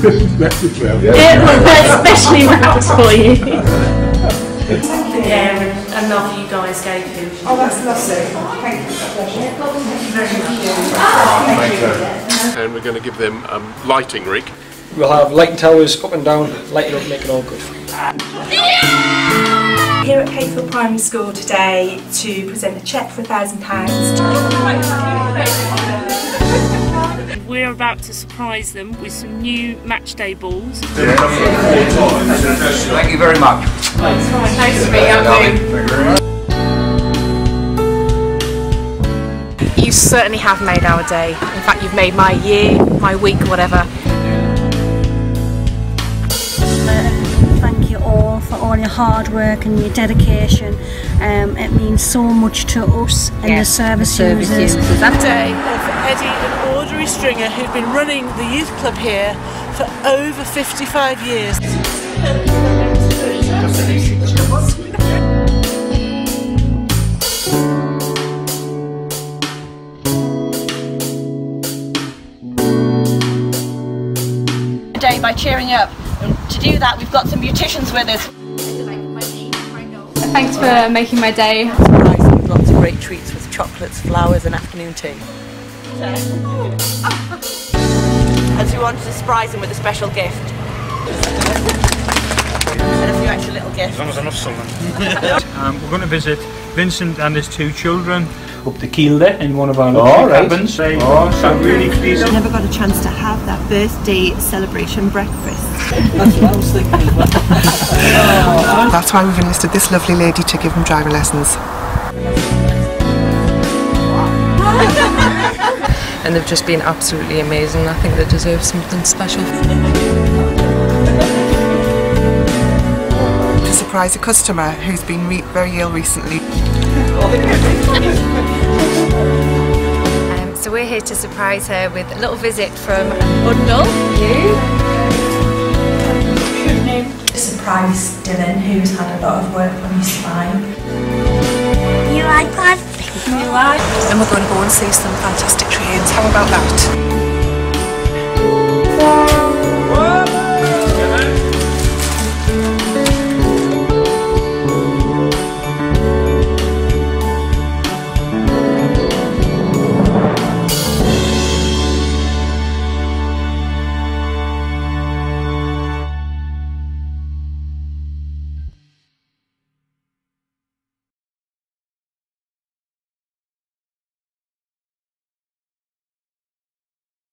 the Christmas message round. Yeah, well, they're specially wrapped for you. yeah, and I love you guys gave him. Oh, that's lovely. Thank you. Thank you very much. And we're going to give them um, lighting rig. We'll have lighting towers up and down, lighting up, make it all good. Here at Cakefield Primary School today to present a cheque for £1,000. We're about to surprise them with some new match day balls. Thank you very much. Nice to meet you. You certainly have made our day. In fact, you've made my year, my week, whatever. For all your hard work and your dedication. Um, it means so much to us and the service, users. That day of Eddie and Audrey Stringer who've been running the youth club here for over 55 years. Day by cheering up. And to do that, we've got some beauticians with us. Thanks for making my day. Nice with lots of great treats with chocolates, flowers and afternoon tea. As we wanted to surprise him with a special gift. And a few extra little gifts. As long as enough something. um, we're going to visit Vincent and his two children up the Kielder in one of our Oh, right. cabins. Oh, so really pleased. I never got a chance to have that birthday celebration breakfast. That's what I was thinking as. That's why we've enlisted this lovely lady to give them driving lessons. And they've just been absolutely amazing. I think they deserve something special. To surprise a customer who's been re- very ill recently. Um, so we're here to surprise her with a little visit from Undle. You. Dylan, who's had a lot of work on his spine. You like that? You like? And we're going to go and see some fantastic trains. How about that?